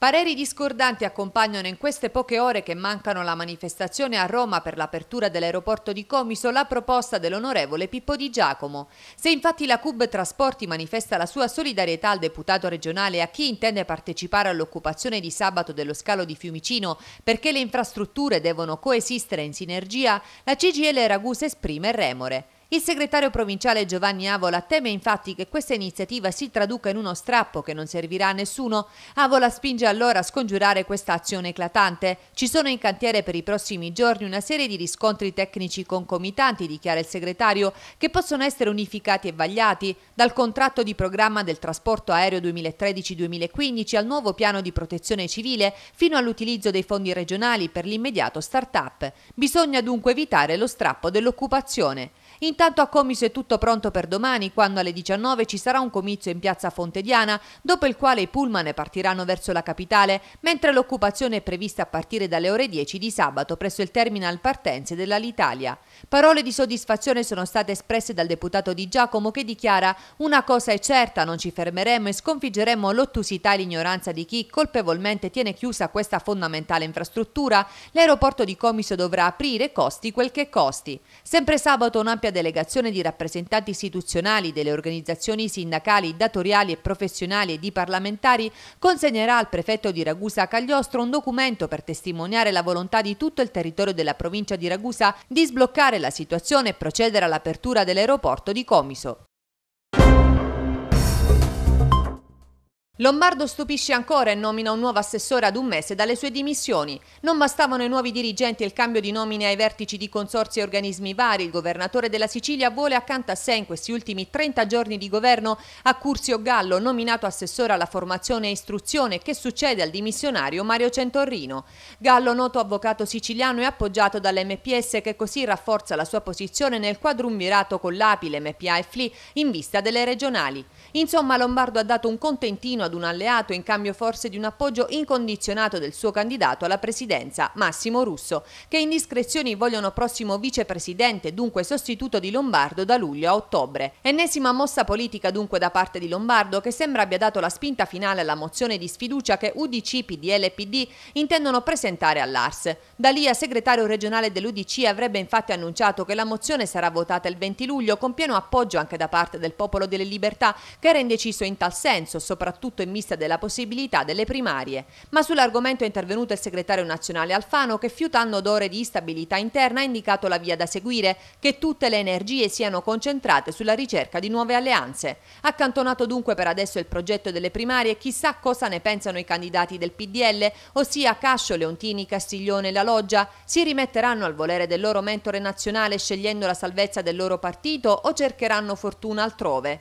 Pareri discordanti accompagnano in queste poche ore che mancano la manifestazione a Roma per l'apertura dell'aeroporto di Comiso la proposta dell'onorevole Pippo Di Giacomo. Se infatti la Cub Trasporti manifesta la sua solidarietà al deputato regionale e a chi intende partecipare all'occupazione di sabato dello scalo di Fiumicino perché le infrastrutture devono coesistere in sinergia, la CGL Ragusa esprime remore. Il segretario provinciale Giovanni Avola teme infatti che questa iniziativa si traduca in uno strappo che non servirà a nessuno. Avola spinge allora a scongiurare questa azione eclatante. Ci sono in cantiere per i prossimi giorni una serie di riscontri tecnici concomitanti, dichiara il segretario, che possono essere unificati e vagliati, dal contratto di programma del trasporto aereo 2013-2015 al nuovo piano di protezione civile fino all'utilizzo dei fondi regionali per l'immediato start-up. Bisogna dunque evitare lo strappo dell'occupazione. Intanto a Comiso è tutto pronto per domani, quando alle 19 ci sarà un comizio in piazza Fontediana, dopo il quale i pullman partiranno verso la capitale, mentre l'occupazione è prevista a partire dalle ore 10 di sabato presso il terminal partenze dell'Alitalia. Parole di soddisfazione sono state espresse dal deputato Di Giacomo che dichiara una cosa è certa, non ci fermeremo e sconfiggeremo l'ottusità e l'ignoranza di chi colpevolmente tiene chiusa questa fondamentale infrastruttura. L'aeroporto di Comiso dovrà aprire, costi quel che costi. Sempre sabato un'ampia delegazione di rappresentanti istituzionali delle organizzazioni sindacali, datoriali e professionali e di parlamentari consegnerà al prefetto di Ragusa Cagliostro un documento per testimoniare la volontà di tutto il territorio della provincia di Ragusa di sbloccare la situazione e procedere all'apertura dell'aeroporto di Comiso. Lombardo stupisce ancora e nomina un nuovo assessore ad un mese dalle sue dimissioni. Non bastavano i nuovi dirigenti e il cambio di nomine ai vertici di consorzi e organismi vari. Il governatore della Sicilia vuole accanto a sé in questi ultimi 30 giorni di governo a Curzio Gallo, nominato assessore alla formazione e istruzione, che succede al dimissionario Mario Centorrino. Gallo, noto avvocato siciliano, è appoggiato dall'MPS che così rafforza la sua posizione nel quadrumvirato con l'API, l'MPA e FLI in vista delle regionali. Insomma, Lombardo ha dato un contentino ad un alleato in cambio forse di un appoggio incondizionato del suo candidato alla presidenza, Massimo Russo, che indiscrezioni vogliono prossimo vicepresidente, dunque sostituto di Lombardo da luglio a ottobre. Ennesima mossa politica dunque da parte di Lombardo che sembra abbia dato la spinta finale alla mozione di sfiducia che UDC, PDL e PD intendono presentare all'Ars. Dalia, segretario regionale dell'UDC, avrebbe infatti annunciato che la mozione sarà votata il 20 luglio con pieno appoggio anche da parte del Popolo delle Libertà che era indeciso in tal senso, soprattutto in vista della possibilità delle primarie. Ma sull'argomento è intervenuto il segretario nazionale Alfano che fiutando d'ore di instabilità interna ha indicato la via da seguire, che tutte le energie siano concentrate sulla ricerca di nuove alleanze. Accantonato dunque per adesso il progetto delle primarie, chissà cosa ne pensano i candidati del PDL, ossia Cascio, Leontini, Castiglione e La Loggia, si rimetteranno al volere del loro mentore nazionale scegliendo la salvezza del loro partito o cercheranno fortuna altrove?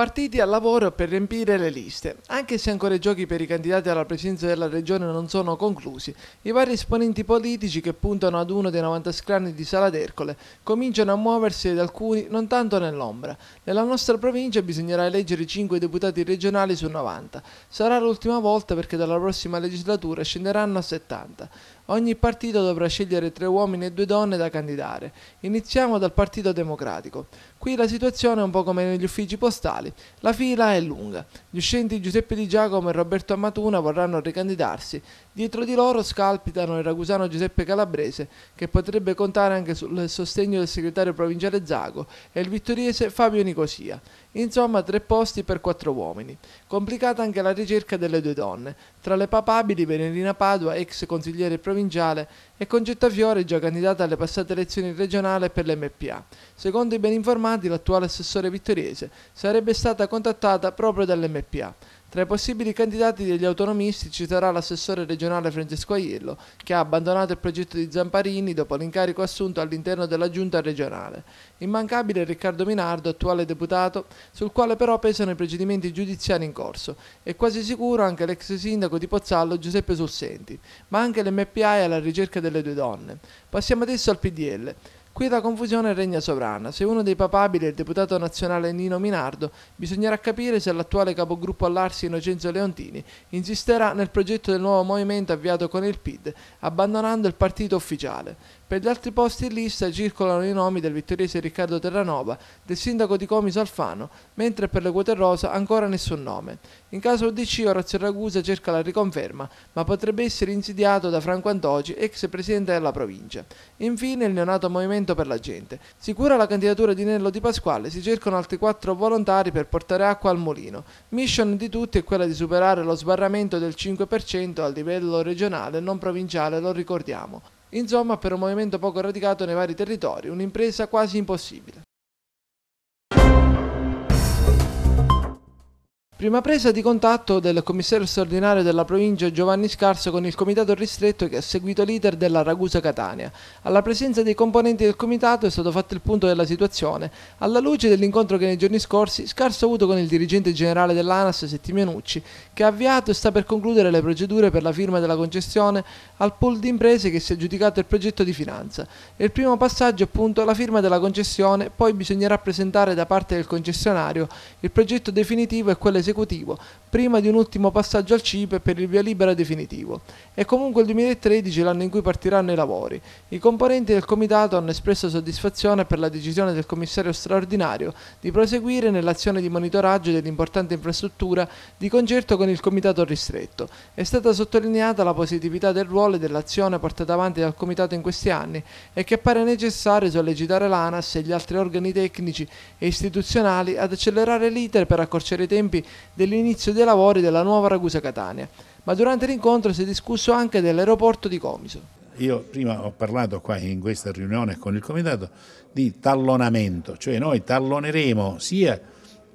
Partiti al lavoro per riempire le liste. Anche se ancora i giochi per i candidati alla presidenza della regione non sono conclusi, i vari esponenti politici che puntano ad uno dei 90 scranni di Sala d'Ercole cominciano a muoversi ed alcuni non tanto nell'ombra. Nella nostra provincia bisognerà eleggere 5 deputati regionali su 90. Sarà l'ultima volta perché dalla prossima legislatura scenderanno a 70. Ogni partito dovrà scegliere tre uomini e due donne da candidare. Iniziamo dal Partito Democratico. Qui la situazione è un po' come negli uffici postali. La fila è lunga. Gli uscenti Giuseppe Di Giacomo e Roberto Amatuna vorranno ricandidarsi. Dietro di loro scalpitano il ragusano Giuseppe Calabrese, che potrebbe contare anche sul sostegno del segretario provinciale Zago, e il vittoriese Fabio Nicosia. Insomma, tre posti per quattro uomini. Complicata anche la ricerca delle due donne. Tra le papabili Venerina Padua, ex consigliere provinciale, e Concetta Fiore, già candidata alle passate elezioni regionali per l'MPA. Secondo i ben informati, l'attuale assessore vittoriese sarebbe stata contattata proprio dall'MPA. Tra i possibili candidati degli autonomisti ci sarà l'assessore regionale Francesco Aiello, che ha abbandonato il progetto di Zamparini dopo l'incarico assunto all'interno della giunta regionale. Immancabile Riccardo Minardo, attuale deputato, sul quale però pesano i procedimenti giudiziari in corso. È quasi sicuro anche l'ex sindaco di Pozzallo Giuseppe Sussenti, ma anche l'MPA è alla ricerca delle due donne. Passiamo adesso al PDL. Qui la confusione regna sovrana. Se uno dei papabili è il deputato nazionale Nino Minardo, bisognerà capire se l'attuale capogruppo all'Arsi Innocenzo Leontini insisterà nel progetto del nuovo movimento avviato con il PID, abbandonando il partito ufficiale. Per gli altri posti in lista circolano i nomi del vittoriese Riccardo Terranova, del sindaco di Comiso Alfano, mentre per le quote rosa ancora nessun nome. In caso UDC Orazio Ragusa cerca la riconferma, ma potrebbe essere insidiato da Franco Antoci, ex presidente della provincia. Infine il neonato Movimento per la Gente. Sicura la candidatura di Nello Di Pasquale, si cercano altri quattro volontari per portare acqua al mulino. Mission di tutti è quella di superare lo sbarramento del 5% al livello regionale, non provinciale, lo ricordiamo. Insomma, per un movimento poco radicato nei vari territori, un'impresa quasi impossibile. Prima presa di contatto del commissario straordinario della provincia Giovanni Scarso con il comitato ristretto che ha seguito l'iter della Ragusa Catania. Alla presenza dei componenti del comitato è stato fatto il punto della situazione. Alla luce dell'incontro che nei giorni scorsi Scarso ha avuto con il dirigente generale dell'ANAS Settimianucci, che ha avviato e sta per concludere le procedure per la firma della concessione al pool di imprese che si è aggiudicato il progetto di finanza. Il primo passaggio è appunto la firma della concessione, poi bisognerà presentare da parte del concessionario il progetto definitivo e quello esecutivo esecutivo, prima di un ultimo passaggio al CIPE per il via libera definitivo. È comunque il 2013 l'anno in cui partiranno i lavori. I componenti del comitato hanno espresso soddisfazione per la decisione del commissario straordinario di proseguire nell'azione di monitoraggio dell'importante infrastruttura di concerto con il comitato ristretto. È stata sottolineata la positività del ruolo e dell'azione portata avanti dal comitato in questi anni e che appare necessario sollecitare l'ANAS e gli altri organi tecnici e istituzionali ad accelerare l'iter per accorciare i tempi dell'inizio dei lavori della nuova Ragusa Catania, ma durante l'incontro si è discusso anche dell'aeroporto di Comiso. Io prima ho parlato qua in questa riunione con il Comitato di tallonamento, cioè noi talloneremo sia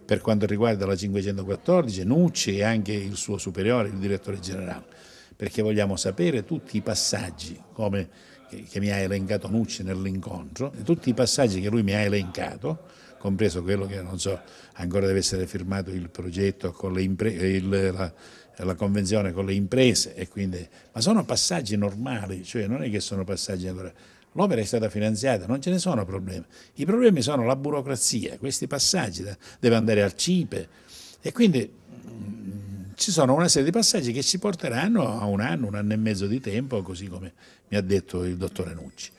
per quanto riguarda la 514 Nucci e anche il suo superiore, il direttore generale, perché vogliamo sapere tutti i passaggi come, che, che mi ha elencato Nucci nell'incontro, tutti i passaggi che lui mi ha elencato, compreso quello che non so, ancora deve essere firmato il progetto con le il, la, la, convenzione con le imprese, quindi, ma sono passaggi normali, cioè non è che sono passaggi ancora. L'opera è stata finanziata, non ce ne sono problemi. I problemi sono la burocrazia, questi passaggi, deve andare al CIPE e quindi mm, ci sono una serie di passaggi che ci porteranno a un anno, un anno e mezzo di tempo, così come mi ha detto il dottore Nucci.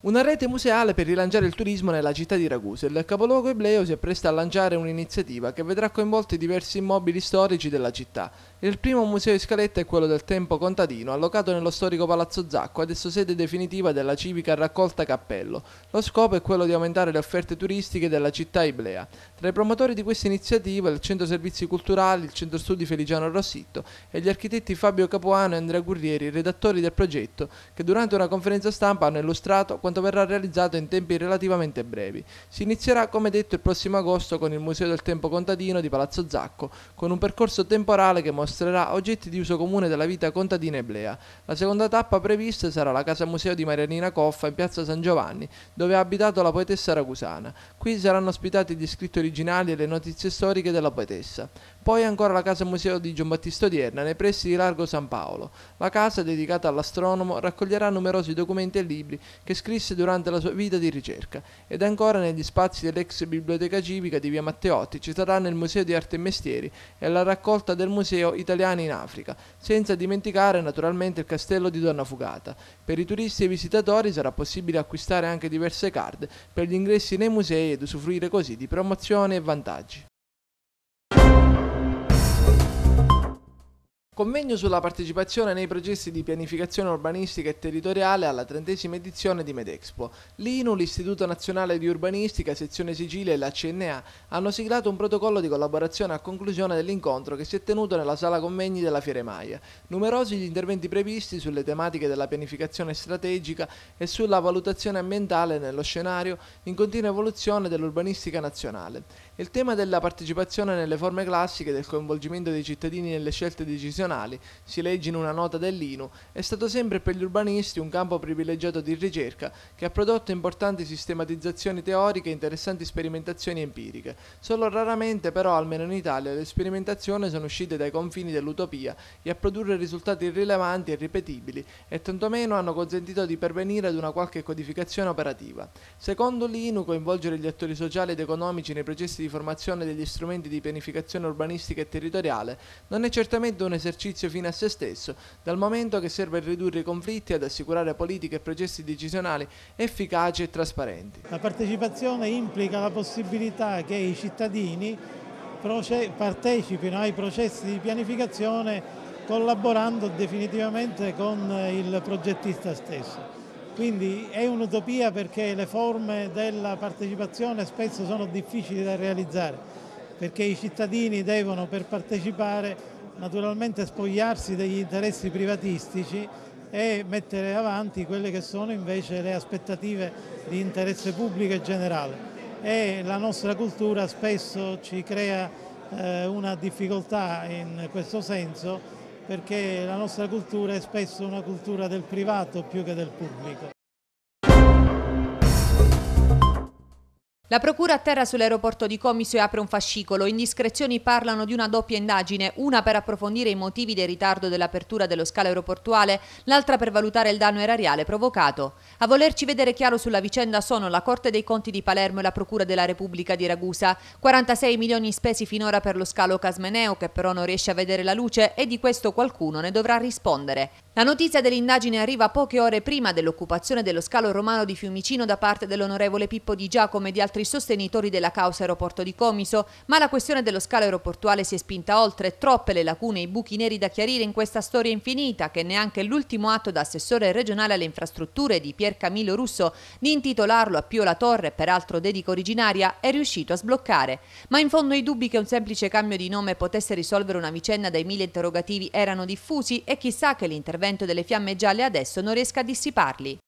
Una rete museale per rilanciare il turismo nella città di Ragusa. Il capoluogo ebleo si appresta a lanciare un'iniziativa che vedrà coinvolti diversi immobili storici della città. Il primo museo di scaletta è quello del tempo contadino, allocato nello storico Palazzo Zacco, adesso sede definitiva della civica raccolta Cappello. Lo scopo è quello di aumentare le offerte turistiche della città eblea. Tra i promotori di questa iniziativa il Centro Servizi Culturali, il Centro Studi Feliciano Rossitto e gli architetti Fabio Capuano e Andrea Gurrieri, redattori del progetto, che durante una conferenza stampa hanno illustrato quanto verrà realizzato in tempi relativamente brevi. Si inizierà, come detto, il prossimo agosto con il Museo del Tempo Contadino di Palazzo Zacco, con un percorso temporale che mostrerà oggetti di uso comune della vita contadina eblea. La seconda tappa prevista sarà la Casa Museo di Marianina Coffa in piazza San Giovanni, dove ha abitato la poetessa ragusana. Qui saranno ospitati gli scritti originali e le notizie storiche della poetessa. Poi ancora la casa museo di Giambattista Odierna nei pressi di Largo San Paolo. La casa, dedicata all'astronomo, raccoglierà numerosi documenti e libri che scrisse durante la sua vita di ricerca. Ed ancora negli spazi dell'ex biblioteca civica di via Matteotti ci saranno il Museo di Arte e Mestieri e la raccolta del Museo Italiani in Africa, senza dimenticare naturalmente il castello di Donna Fugata. Per i turisti e i visitatori sarà possibile acquistare anche diverse card per gli ingressi nei musei ed usufruire così di promozioni e vantaggi. Convegno sulla partecipazione nei processi di pianificazione urbanistica e territoriale alla trentesima edizione di Medexpo. L'INU, l'Istituto Nazionale di Urbanistica, Sezione Sicilia e la CNA hanno siglato un protocollo di collaborazione a conclusione dell'incontro che si è tenuto nella sala convegni della Fiere Maia. Numerosi gli interventi previsti sulle tematiche della pianificazione strategica e sulla valutazione ambientale nello scenario in continua evoluzione dell'urbanistica nazionale. Il tema della partecipazione nelle forme classiche del coinvolgimento dei cittadini nelle scelte decisionali, si legge in una nota dell'INU, è stato sempre per gli urbanisti un campo privilegiato di ricerca che ha prodotto importanti sistematizzazioni teoriche e interessanti sperimentazioni empiriche. Solo raramente però, almeno in Italia, le sperimentazioni sono uscite dai confini dell'utopia e a produrre risultati rilevanti e ripetibili e tantomeno hanno consentito di pervenire ad una qualche codificazione operativa. Secondo l'INU, coinvolgere gli attori sociali ed economici nei processi di formazione degli strumenti di pianificazione urbanistica e territoriale non è certamente un esercizio esercizio fine a se stesso, dal momento che serve a ridurre i conflitti e ad assicurare politiche e processi decisionali efficaci e trasparenti. La partecipazione implica la possibilità che i cittadini partecipino ai processi di pianificazione collaborando definitivamente con il progettista stesso. Quindi è un'utopia perché le forme della partecipazione spesso sono difficili da realizzare, perché i cittadini devono per partecipare naturalmente spogliarsi degli interessi privatistici e mettere avanti quelle che sono invece le aspettative di interesse pubblico e generale. E la nostra cultura spesso ci crea eh, una difficoltà in questo senso perché la nostra cultura è spesso una cultura del privato più che del pubblico. La procura atterra sull'aeroporto di Comiso e apre un fascicolo. Indiscrezioni parlano di una doppia indagine, una per approfondire i motivi del ritardo dell'apertura dello scalo aeroportuale, l'altra per valutare il danno erariale provocato. A volerci vedere chiaro sulla vicenda sono la Corte dei Conti di Palermo e la Procura della Repubblica di Ragusa. 46 milioni spesi finora per lo scalo Casmeneo, che però non riesce a vedere la luce, e di questo qualcuno ne dovrà rispondere. La notizia dell'indagine arriva poche ore prima dell'occupazione dello scalo romano di Fiumicino da parte dell'onorevole Pippo Di Giacomo e di altri sostenitori della causa aeroporto di Comiso, ma la questione dello scalo aeroportuale si è spinta oltre, troppe le lacune e i buchi neri da chiarire in questa storia infinita che neanche l'ultimo atto da assessore regionale alle infrastrutture di Pier Camillo Russo di intitolarlo a Pio La Torre, peraltro dedica originaria, è riuscito a sbloccare. Ma in fondo i dubbi che un semplice cambio di nome potesse risolvere una vicenda dai mille interrogativi erano diffusi e chissà che l'intervento delle fiamme gialle adesso non riesca a dissiparli.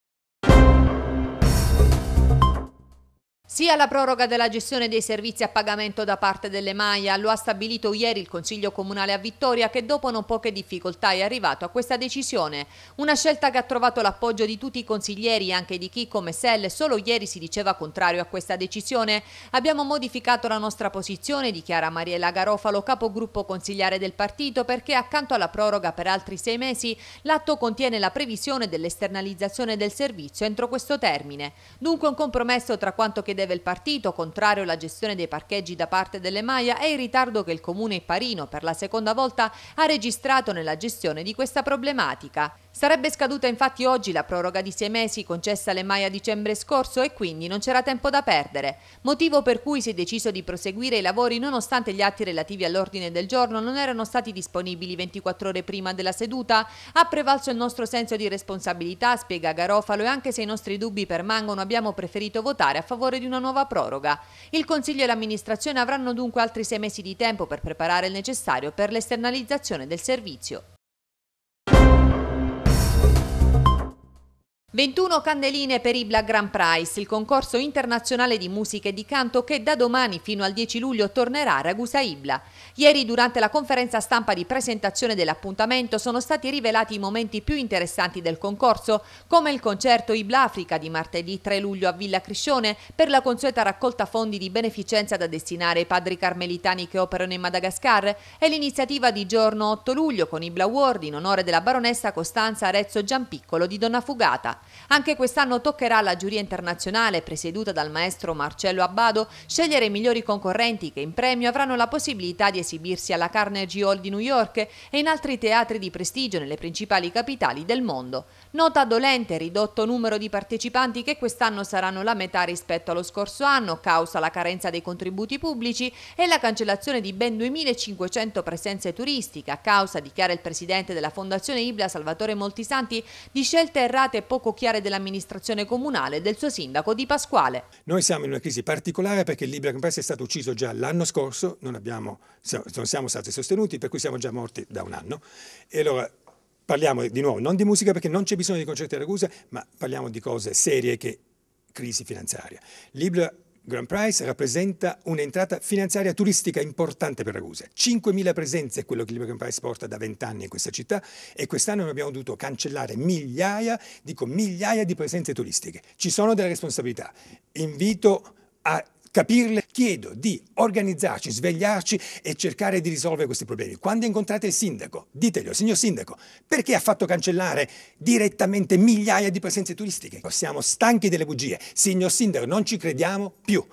Sia la proroga della gestione dei servizi a pagamento da parte delle Maia lo ha stabilito ieri il Consiglio Comunale a Vittoria che dopo non poche difficoltà è arrivato a questa decisione. Una scelta che ha trovato l'appoggio di tutti i consiglieri anche di chi come Sell solo ieri si diceva contrario a questa decisione. Abbiamo modificato la nostra posizione, dichiara Mariella Garofalo, capogruppo consigliare del partito, perché accanto alla proroga per altri sei mesi l'atto contiene la previsione dell'esternalizzazione del servizio entro questo termine. Dunque un compromesso tra quanto che deve il partito, contrario alla gestione dei parcheggi da parte delle Maia e il ritardo che il comune Parino per la seconda volta ha registrato nella gestione di questa problematica. Sarebbe scaduta infatti oggi la proroga di sei mesi concessa alle Mai a dicembre scorso e quindi non c'era tempo da perdere, motivo per cui si è deciso di proseguire i lavori nonostante gli atti relativi all'ordine del giorno non erano stati disponibili 24 ore prima della seduta. Ha prevalso il nostro senso di responsabilità, spiega Garofalo, e anche se i nostri dubbi permangono abbiamo preferito votare a favore di una nuova proroga. Il Consiglio e l'amministrazione avranno dunque altri sei mesi di tempo per preparare il necessario per l'esternalizzazione del servizio. 21 candeline per Ibla Grand Prize, il concorso internazionale di musica e di canto che da domani fino al 10 luglio tornerà a Ragusa Ibla. Ieri durante la conferenza stampa di presentazione dell'appuntamento sono stati rivelati i momenti più interessanti del concorso, come il concerto Ibla Africa di martedì 3 luglio a Villa Criscione per la consueta raccolta fondi di beneficenza da destinare ai padri carmelitani che operano in Madagascar e l'iniziativa di giorno 8 luglio con Ibla World in onore della baronessa Costanza Arezzo Giampiccolo di Donna Fugata. Anche quest'anno toccherà alla giuria internazionale, presieduta dal maestro Marcello Abbado, scegliere i migliori concorrenti che in premio avranno la possibilità di esibirsi alla Carnegie Hall di New York e in altri teatri di prestigio nelle principali capitali del mondo. Nota dolente ridotto numero di partecipanti che quest'anno saranno la metà rispetto allo scorso anno, causa la carenza dei contributi pubblici e la cancellazione di ben 2500 presenze turistiche a causa, dichiara il presidente della Fondazione Ibla Salvatore Moltisanti, di scelte errate e poco chiare dell'amministrazione comunale e del suo sindaco Di Pasquale. Noi siamo in una crisi particolare perché il Libera Compress è stato ucciso già l'anno scorso, non, abbiamo, non siamo stati sostenuti, per cui siamo già morti da un anno. E allora parliamo di nuovo non di musica perché non c'è bisogno di concerti a Ragusa, ma parliamo di cose serie che crisi finanziaria. Libra Grand Prize rappresenta un'entrata finanziaria turistica importante per Ragusa. 5.000 presenze è quello che il Grand Prize porta da 20 anni in questa città e quest'anno noi abbiamo dovuto cancellare migliaia, dico migliaia di presenze turistiche. Ci sono delle responsabilità. Invito a capirle, chiedo di organizzarci, svegliarci e cercare di risolvere questi problemi. Quando incontrate il sindaco, diteglielo, signor sindaco, perché ha fatto cancellare direttamente migliaia di presenze turistiche? Siamo stanchi delle bugie. Signor sindaco, non ci crediamo più.